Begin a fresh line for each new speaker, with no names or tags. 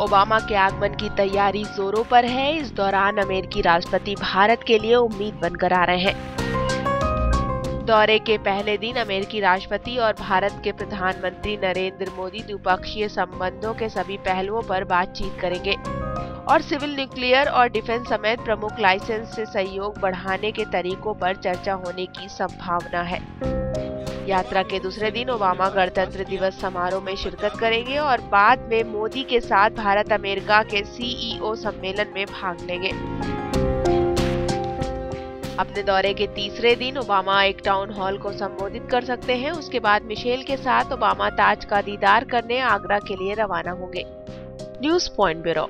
Obama के आगमन की तैयारी जोरों पर है। इस दौरान अमेरिकी राष्ट्रपति भारत के लिए उम्मीद बनकर आ रहे हैं। दौरे के पहले दिन अमेरिकी राष्ट्रपति और भारत के प्रधानमंत्री नरेंद्र मोदी द्विपक्षीय संबंधों के सभी पहलुओं पर बातचीत करेंगे और सिविल न्यूक्लियर और डिफेंस समेत प्रमुख लाइसेंस से सहयोग बढ़ाने के तरीकों पर चर्चा होने की संभावना है। यात्रा के दूसरे दिन ओबामा गणतंत्र दिवस समारोह में शिरकत करेंगे और बाद में मोदी के साथ भारत अमेरिका के सीईओ सम्मेलन में भाग लेंगे। अपने दौरे के तीसरे दिन ओबामा एक टाउन हॉल को संबोधित कर सकते हैं। उसके बाद मिशेल के साथ ओबामा ताज का दीदार करने आगरा के लिए रवाना होंगे। News point bureau.